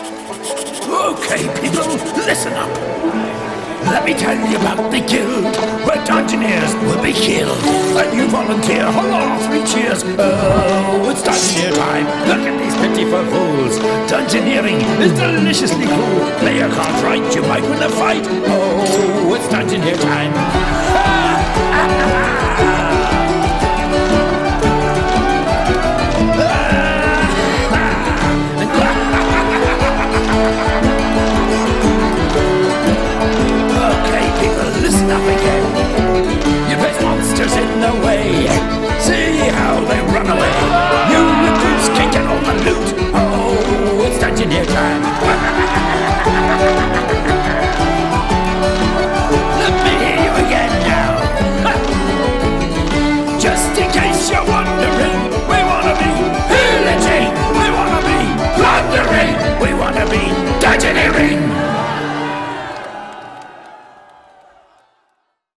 Okay, people, listen up. Let me tell you about the guild where dungeoneers will be killed. A new volunteer, hurrah, three cheers. Oh, it's dungeoneer time. Look at these pitiful fools. Dungeoneering is deliciously cool. Play your cards right, you might win a fight. Oh, it's dungeoneer time. See how they run away. You recruits can get all the loot. Oh, it's Dungeoneer time. Let me hear you again now. Just